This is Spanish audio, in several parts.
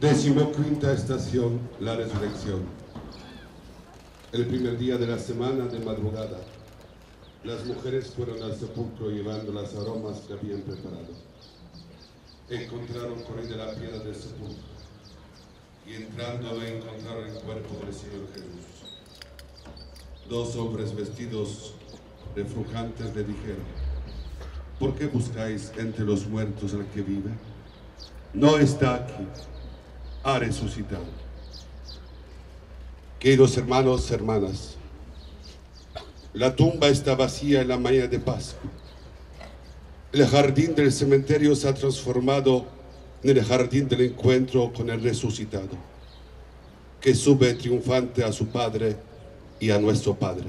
Decimoquinta estación, la resurrección. El primer día de la semana de madrugada, las mujeres fueron al sepulcro llevando las aromas que habían preparado. Encontraron corrida la piedra del sepulcro y entrando encontraron el cuerpo del Señor Jesús. Dos hombres vestidos reflujantes le dijeron, ¿por qué buscáis entre los muertos al que vive? No está aquí ha resucitado. Queridos hermanos, hermanas, la tumba está vacía en la mañana de Pascua. El jardín del cementerio se ha transformado en el jardín del encuentro con el resucitado, que sube triunfante a su Padre y a nuestro Padre.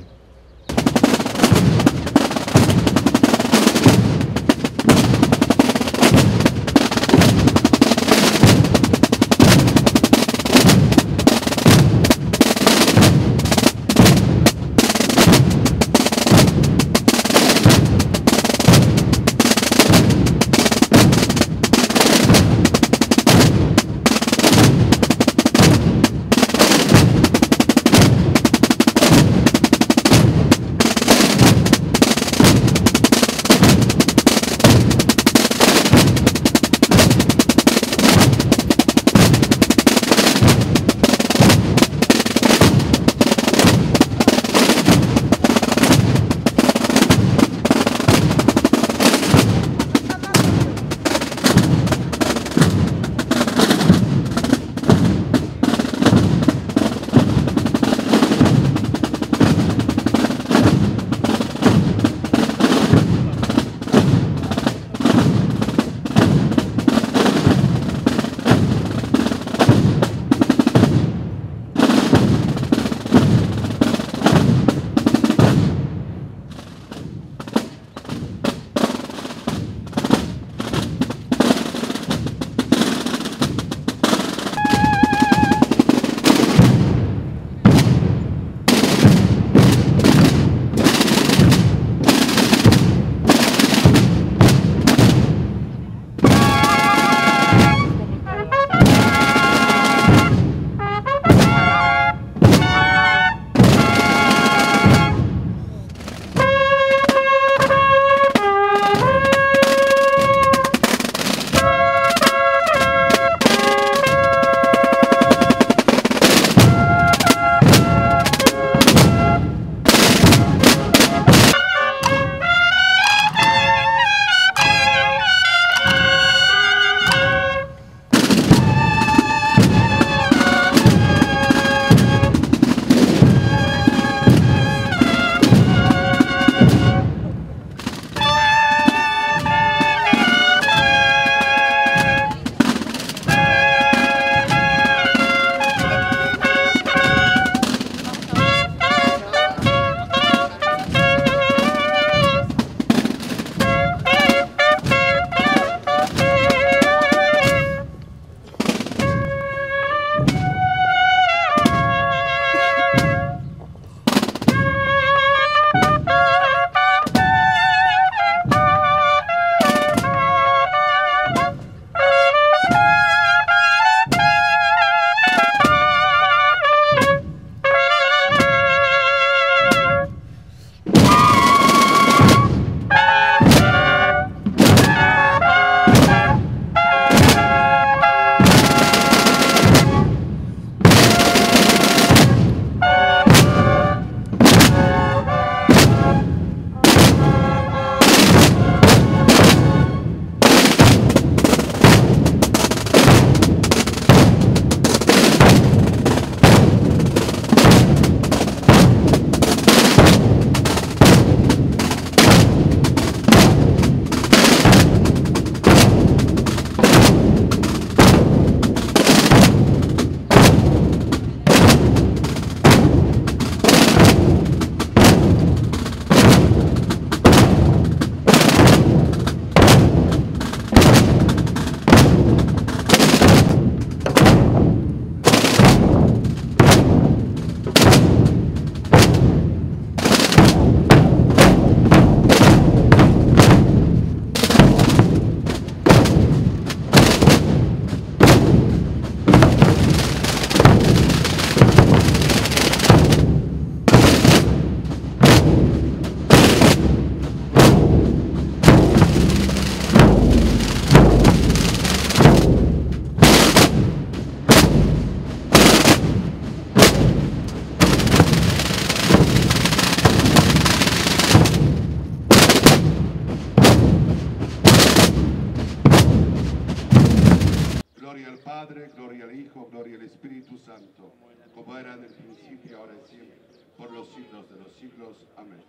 Gloria al Padre, gloria al Hijo, gloria al Espíritu Santo, como era en el principio, ahora y siempre, por los siglos de los siglos. Amén.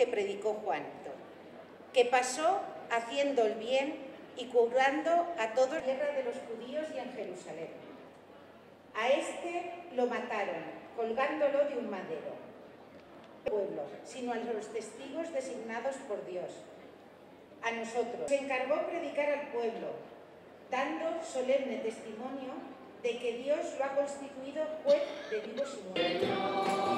Que predicó Juan, que pasó haciendo el bien y curando a toda la tierra de los judíos y en Jerusalén. A este lo mataron, colgándolo de un madero. Pueblo, sino a los testigos designados por Dios. A nosotros. Se encargó predicar al pueblo, dando solemne testimonio de que Dios lo ha constituido juez de vivos y muertos.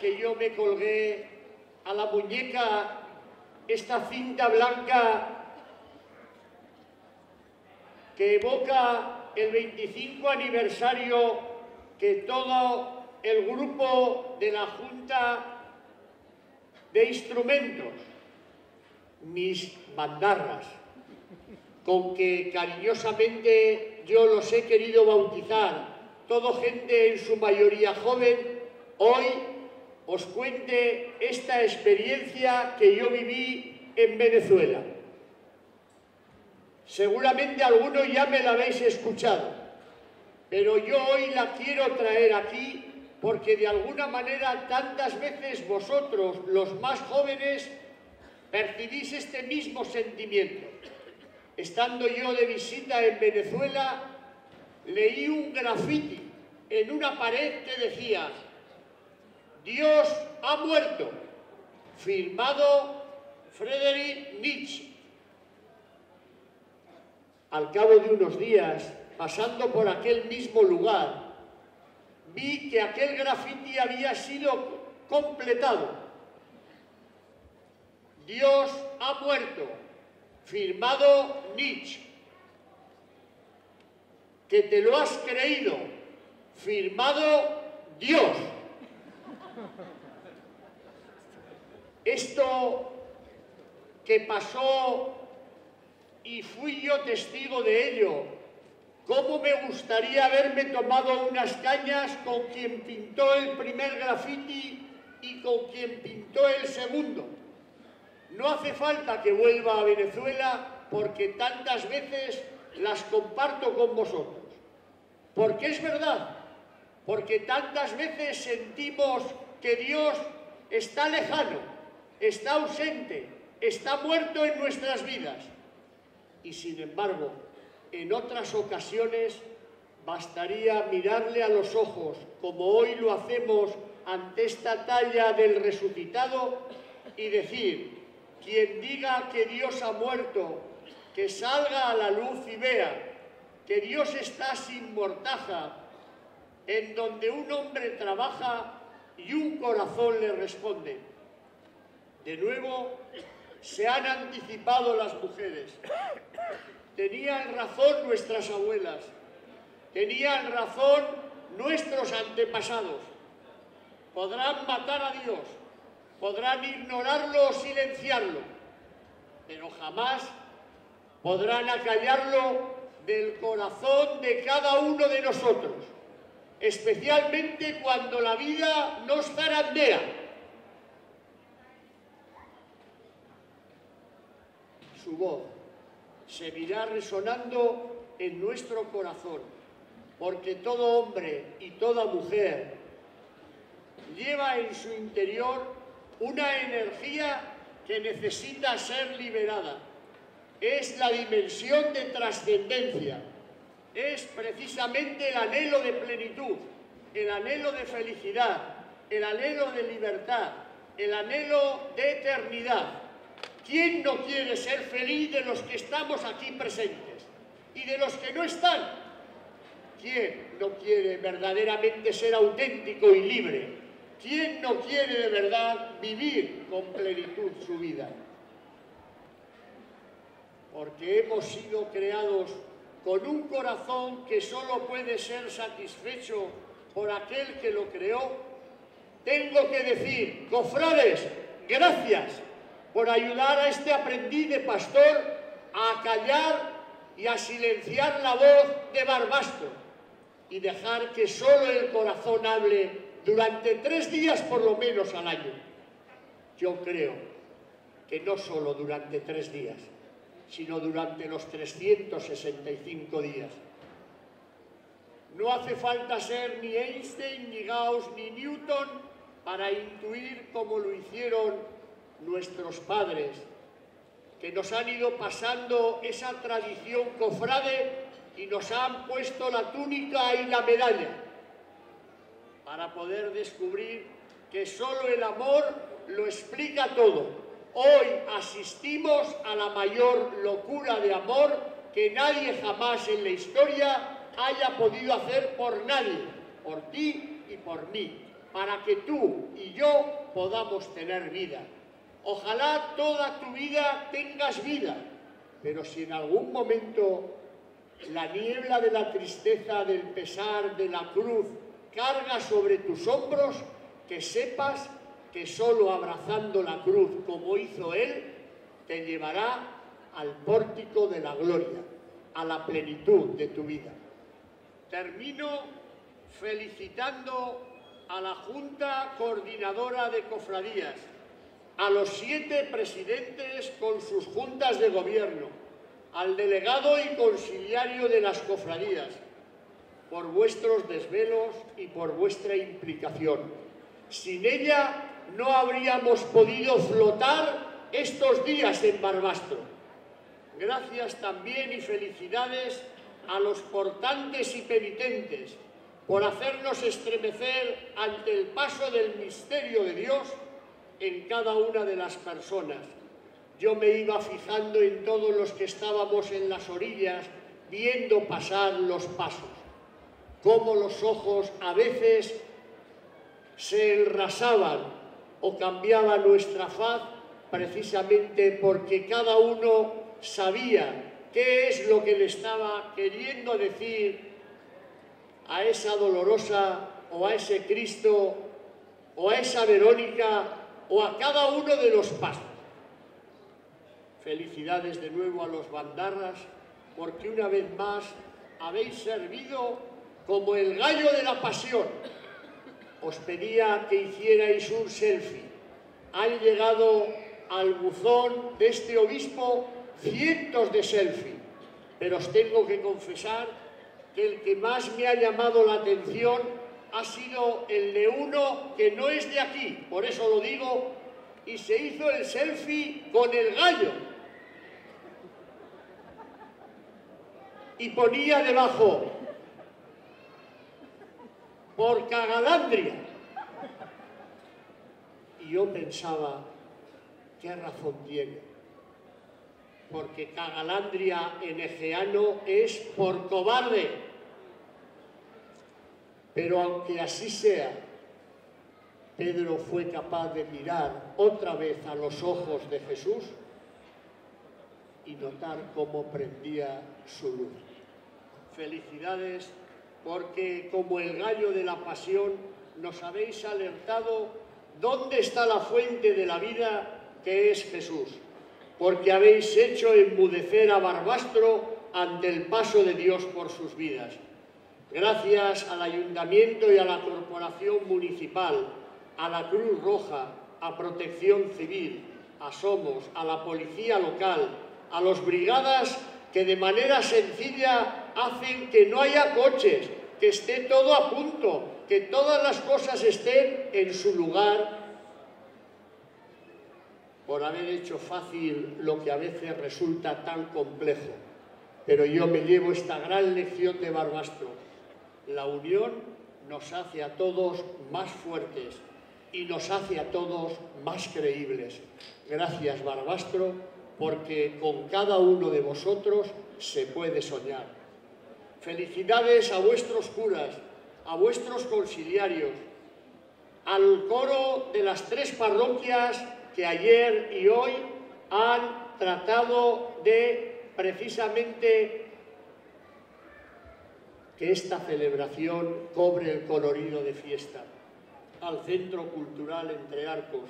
Que yo me colgué a la muñeca esta cinta blanca que evoca el 25 aniversario que todo el grupo de la Junta de Instrumentos, mis bandarras, con que cariñosamente yo los he querido bautizar, todo gente en su mayoría joven, hoy os cuente esta experiencia que yo viví en Venezuela. Seguramente algunos ya me la habéis escuchado, pero yo hoy la quiero traer aquí porque de alguna manera tantas veces vosotros, los más jóvenes, percibís este mismo sentimiento. Estando yo de visita en Venezuela, leí un grafiti en una pared que decía, Dios ha muerto, firmado Friedrich Nietzsche. Al cabo de unos días, pasando por aquel mismo lugar, vi que aquel grafiti había sido completado. Dios ha muerto, firmado Nietzsche. Que te lo has creído, firmado Dios. Esto que pasó y fui yo testigo de ello, cómo me gustaría haberme tomado unas cañas con quien pintó el primer grafiti y con quien pintó el segundo. No hace falta que vuelva a Venezuela porque tantas veces las comparto con vosotros. Porque es verdad, porque tantas veces sentimos que Dios está lejano, está ausente, está muerto en nuestras vidas. Y sin embargo, en otras ocasiones bastaría mirarle a los ojos, como hoy lo hacemos ante esta talla del resucitado, y decir, quien diga que Dios ha muerto, que salga a la luz y vea que Dios está sin mortaja, en donde un hombre trabaja y un corazón le responde. De nuevo, se han anticipado las mujeres. Tenían razón nuestras abuelas, tenían razón nuestros antepasados. Podrán matar a Dios, podrán ignorarlo o silenciarlo, pero jamás podrán acallarlo del corazón de cada uno de nosotros, especialmente cuando la vida nos zarandea. Su voz seguirá resonando en nuestro corazón, porque todo hombre y toda mujer lleva en su interior una energía que necesita ser liberada. Es la dimensión de trascendencia, es precisamente el anhelo de plenitud, el anhelo de felicidad, el anhelo de libertad, el anhelo de eternidad. ¿Quién no quiere ser feliz de los que estamos aquí presentes y de los que no están? ¿Quién no quiere verdaderamente ser auténtico y libre? ¿Quién no quiere de verdad vivir con plenitud su vida? Porque hemos sido creados con un corazón que solo puede ser satisfecho por aquel que lo creó. Tengo que decir, cofrades, gracias por ayudar a este aprendiz de pastor a callar y a silenciar la voz de Barbastro y dejar que solo el corazón hable durante tres días por lo menos al año. Yo creo que no solo durante tres días, sino durante los 365 días. No hace falta ser ni Einstein, ni Gauss, ni Newton para intuir como lo hicieron nuestros padres, que nos han ido pasando esa tradición cofrade y nos han puesto la túnica y la medalla para poder descubrir que solo el amor lo explica todo. Hoy asistimos a la mayor locura de amor que nadie jamás en la historia haya podido hacer por nadie, por ti y por mí, para que tú y yo podamos tener vida. Ojalá toda tu vida tengas vida, pero si en algún momento la niebla de la tristeza, del pesar, de la cruz, carga sobre tus hombros, que sepas que solo abrazando la cruz como hizo Él, te llevará al pórtico de la gloria, a la plenitud de tu vida. Termino felicitando a la Junta Coordinadora de Cofradías, a los siete presidentes con sus juntas de gobierno, al delegado y conciliario de las cofradías, por vuestros desvelos y por vuestra implicación. Sin ella no habríamos podido flotar estos días en Barbastro. Gracias también y felicidades a los portantes y penitentes por hacernos estremecer ante el paso del misterio de Dios en cada una de las personas. Yo me iba fijando en todos los que estábamos en las orillas viendo pasar los pasos, cómo los ojos a veces se enrasaban o cambiaba nuestra faz precisamente porque cada uno sabía qué es lo que le estaba queriendo decir a esa dolorosa o a ese Cristo o a esa Verónica o a cada uno de los pasos. Felicidades de nuevo a los bandarras porque una vez más habéis servido como el gallo de la pasión. Os pedía que hicierais un selfie. Han llegado al buzón de este obispo cientos de selfies, pero os tengo que confesar que el que más me ha llamado la atención ha sido el de uno que no es de aquí, por eso lo digo, y se hizo el selfie con el gallo. Y ponía debajo, por Cagalandria. Y yo pensaba, ¿qué razón tiene? Porque Cagalandria en egeano es por cobarde. Pero aunque así sea, Pedro fue capaz de mirar otra vez a los ojos de Jesús y notar cómo prendía su luz. Felicidades porque como el gallo de la pasión nos habéis alertado dónde está la fuente de la vida que es Jesús, porque habéis hecho enmudecer a Barbastro ante el paso de Dios por sus vidas. Gracias al Ayuntamiento y a la Corporación Municipal, a la Cruz Roja, a Protección Civil, a Somos, a la Policía Local, a los brigadas que de manera sencilla hacen que no haya coches, que esté todo a punto, que todas las cosas estén en su lugar por haber hecho fácil lo que a veces resulta tan complejo. Pero yo me llevo esta gran lección de Barbastro. La unión nos hace a todos más fuertes y nos hace a todos más creíbles. Gracias, Barbastro, porque con cada uno de vosotros se puede soñar. Felicidades a vuestros curas, a vuestros conciliarios, al coro de las tres parroquias que ayer y hoy han tratado de precisamente que esta celebración cobre el colorido de fiesta, al Centro Cultural Entre Arcos,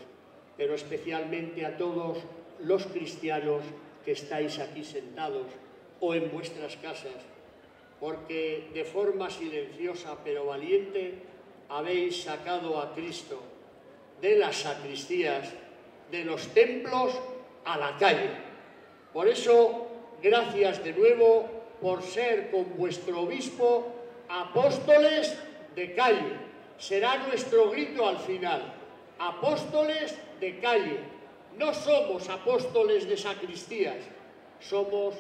pero especialmente a todos los cristianos que estáis aquí sentados o en vuestras casas, porque de forma silenciosa pero valiente habéis sacado a Cristo de las sacristías, de los templos a la calle. Por eso, gracias de nuevo por ser con vuestro obispo apóstoles de calle. Será nuestro grito al final, apóstoles de calle. No somos apóstoles de sacristías, somos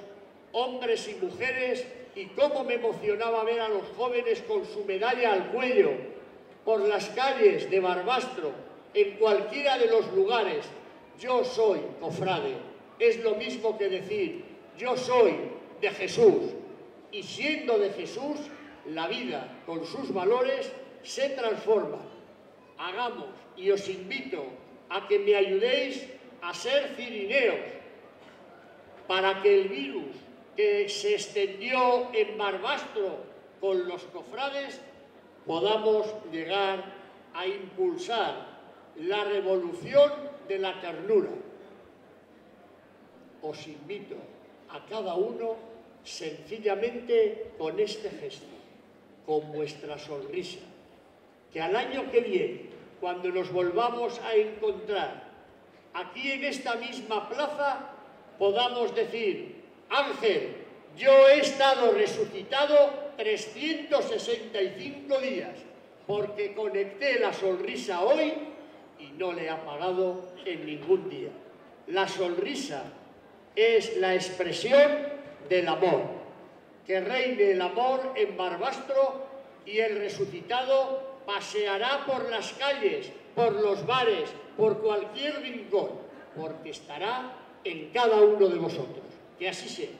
hombres y mujeres y cómo me emocionaba ver a los jóvenes con su medalla al cuello por las calles de Barbastro, en cualquiera de los lugares. Yo soy cofrade. Es lo mismo que decir, yo soy de Jesús. Y siendo de Jesús, la vida con sus valores se transforma. Hagamos y os invito a que me ayudéis a ser cirineos para que el virus que se extendió en Barbastro con los cofrades podamos llegar a impulsar la revolución de la ternura. Os invito a cada uno sencillamente con este gesto, con vuestra sonrisa, que al año que viene, cuando nos volvamos a encontrar aquí en esta misma plaza, podamos decir, Ángel, yo he estado resucitado 365 días, porque conecté la sonrisa hoy y no le he apagado en ningún día. La sonrisa es la expresión del amor. Que reine el amor en Barbastro y el resucitado paseará por las calles, por los bares, por cualquier rincón, porque estará en cada uno de vosotros. Que así sea.